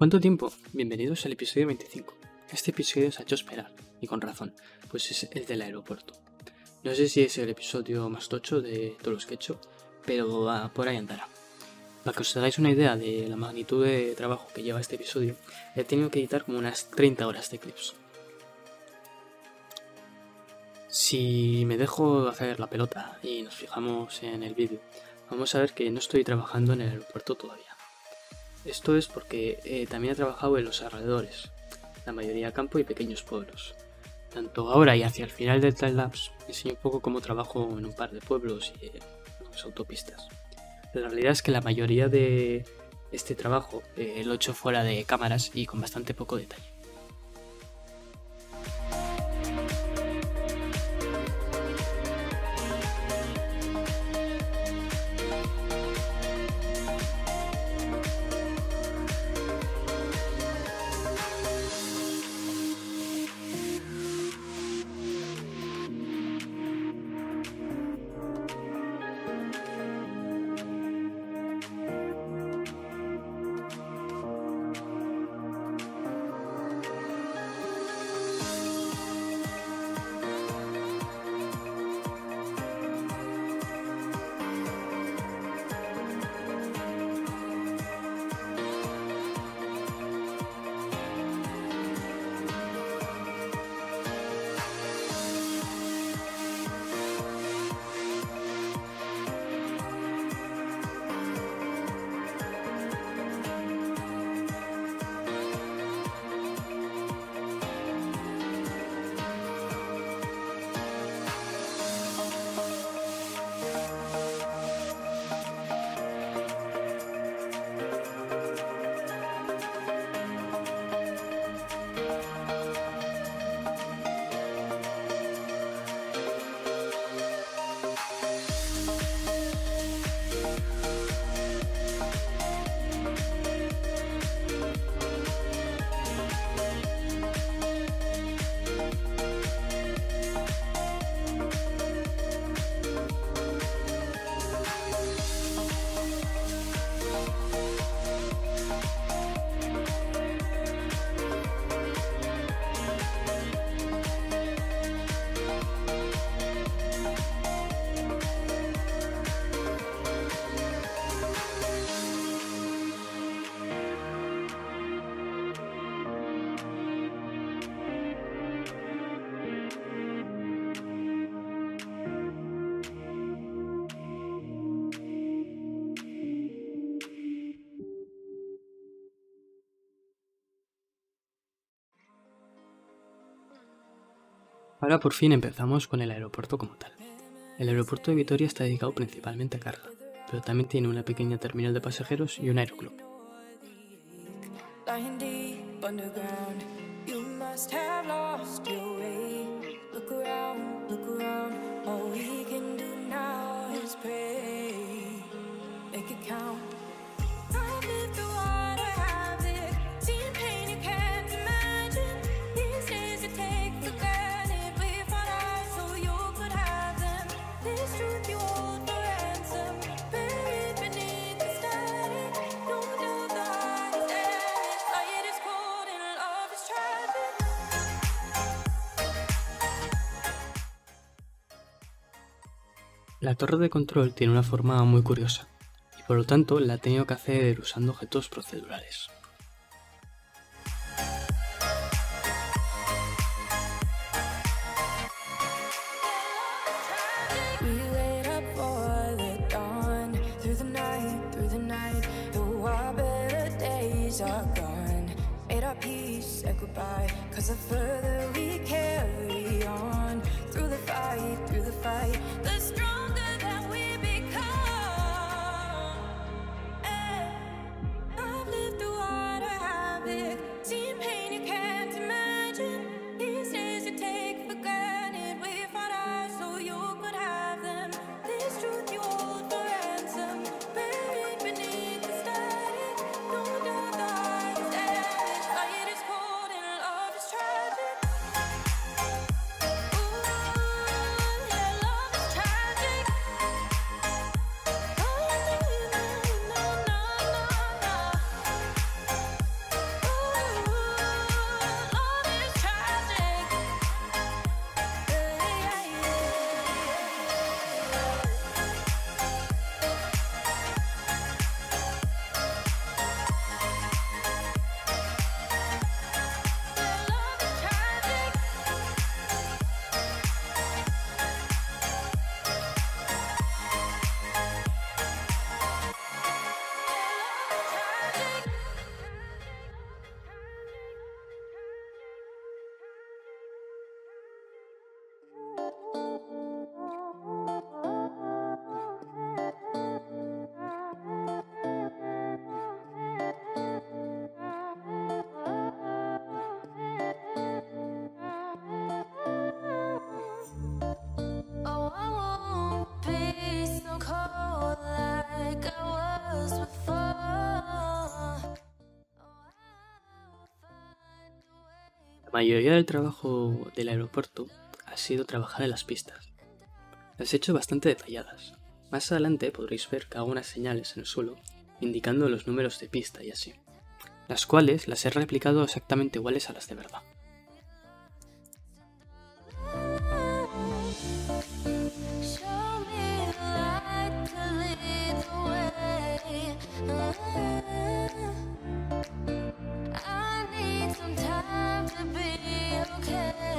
¿Cuánto tiempo? Bienvenidos al episodio 25. Este episodio se ha hecho esperar, y con razón, pues es el del aeropuerto. No sé si es el episodio más tocho de todos los que he hecho, pero por ahí andará. Para que os hagáis una idea de la magnitud de trabajo que lleva este episodio, he tenido que editar como unas 30 horas de clips. Si me dejo hacer la pelota y nos fijamos en el vídeo, vamos a ver que no estoy trabajando en el aeropuerto todavía. Esto es porque eh, también he trabajado en los alrededores, la mayoría campo y pequeños pueblos. Tanto ahora y hacia el final del timelapse enseño un poco cómo trabajo en un par de pueblos y las autopistas. La realidad es que la mayoría de este trabajo eh, lo he hecho fuera de cámaras y con bastante poco detalle. Ahora por fin empezamos con el aeropuerto como tal. El aeropuerto de Vitoria está dedicado principalmente a carga, pero también tiene una pequeña terminal de pasajeros y un aeroclub. La torre de control tiene una forma muy curiosa, y por lo tanto la he tenido que hacer usando objetos procedurales. Mayoría del trabajo del aeropuerto ha sido trabajar en las pistas. Las he hecho bastante detalladas. Más adelante podréis ver que hago unas señales en el suelo indicando los números de pista y así, las cuales las he replicado exactamente iguales a las de verdad. care.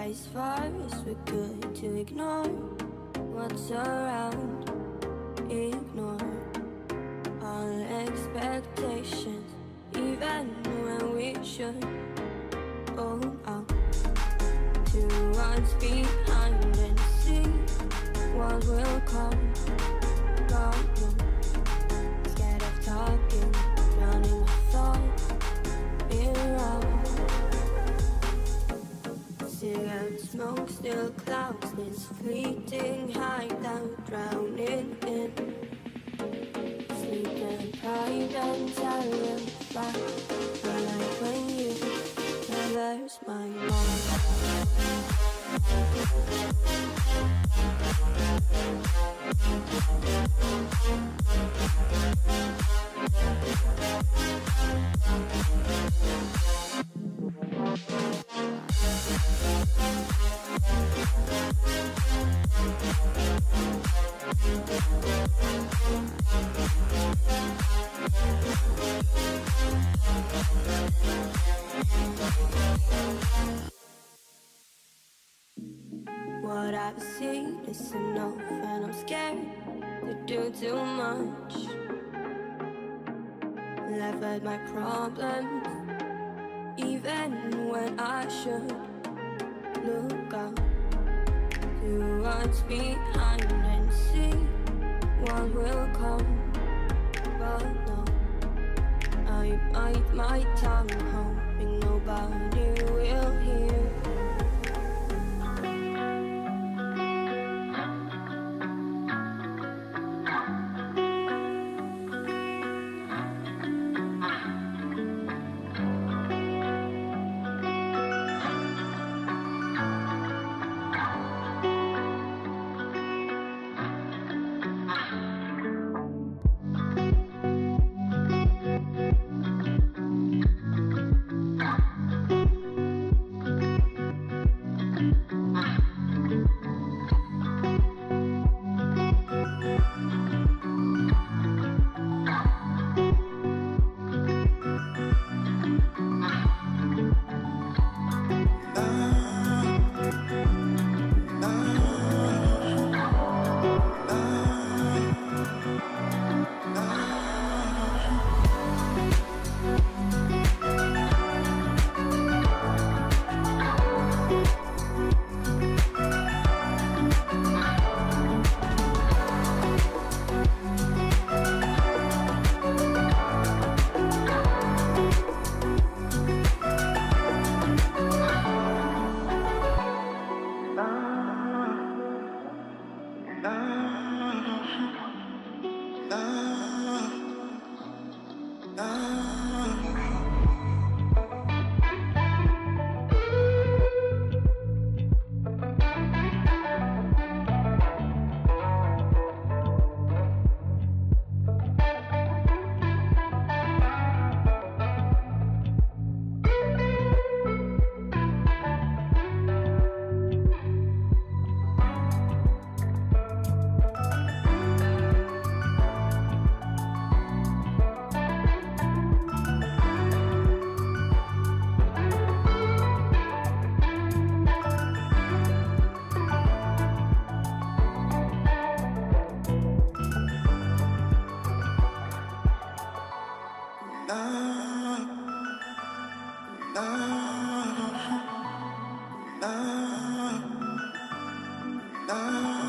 As far as we're could to ignore what's around. Ignore all expectations, even when we should. Fleeting hideout, drowning What I've seen is enough, and I'm scared to do too much. Laugh at my problems, even when I should look up to what's behind and see what will come. But no, I bite my tongue, hoping nobody Ah.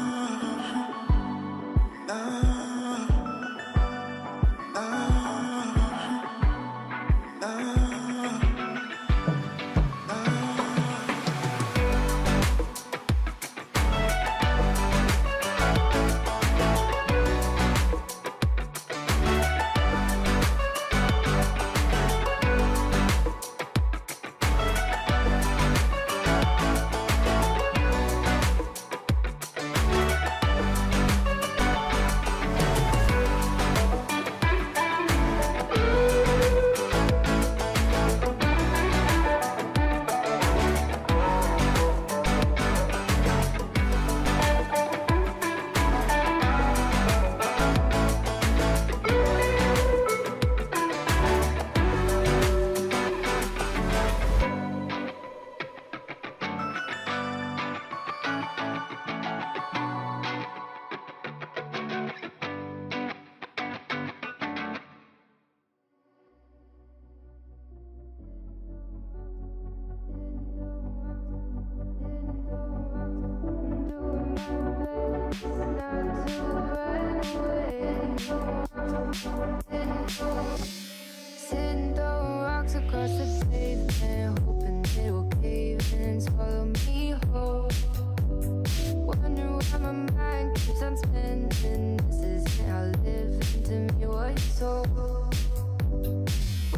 Why my mind keeps on spinning. This isn't how living to me was told.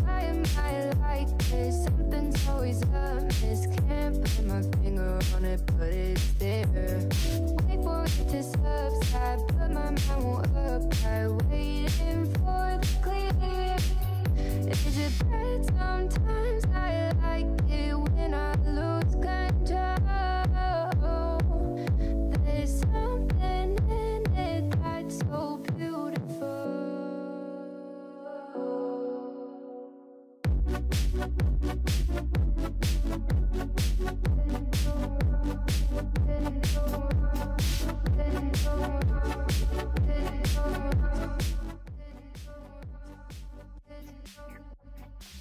Why am I like this? Something's always amiss. Can't put my finger on it, but it's there. Wait for it to subside, but my mind won't apply. Waiting for the clear. Is it bad sometimes? I like it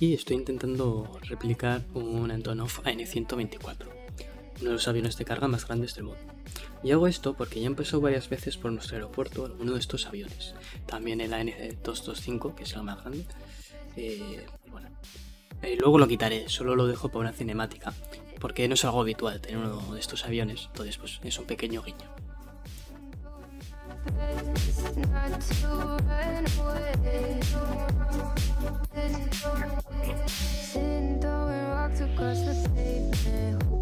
Y estoy intentando replicar un Antonov AN-124, uno de los aviones de carga más grandes del mundo. Y hago esto porque ya empezó varias veces por nuestro aeropuerto uno de estos aviones. También el AN-225, que es el más grande. Eh, bueno, luego lo quitaré, solo lo dejo para una cinemática, porque no es algo habitual tener uno de estos aviones, entonces pues es un pequeño guiño. Sitting throwing rocks across the pavement,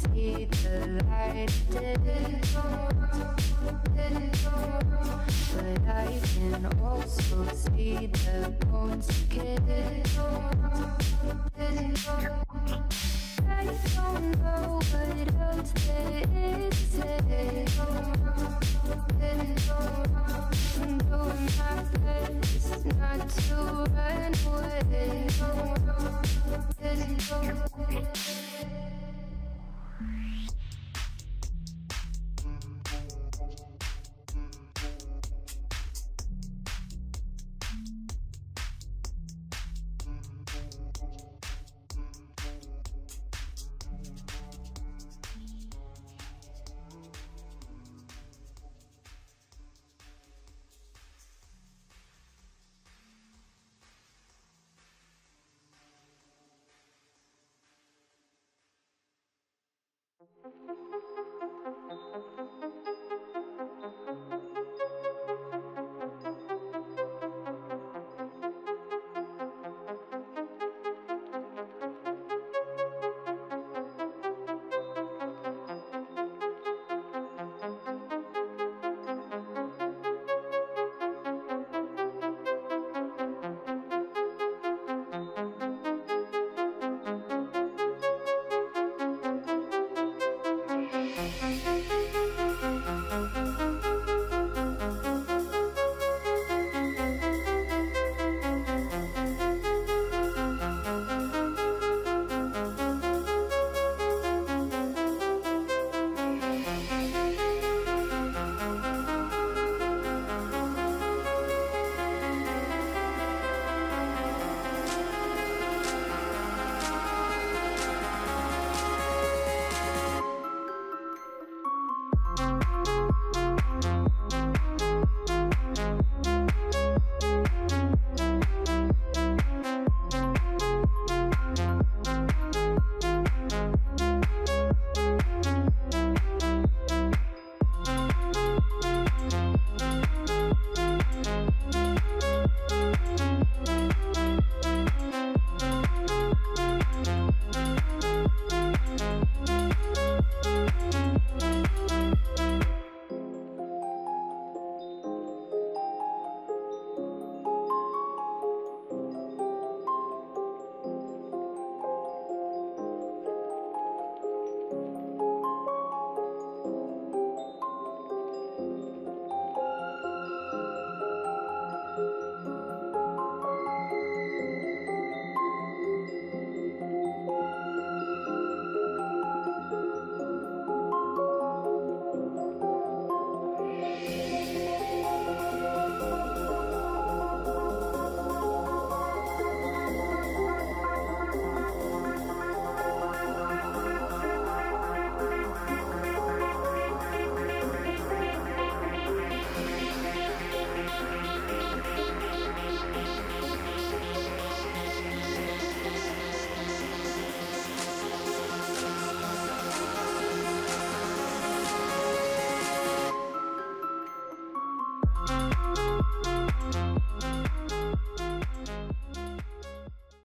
see the light. But I can also see the bones. I don't know what else. I'm doing my best not to run away.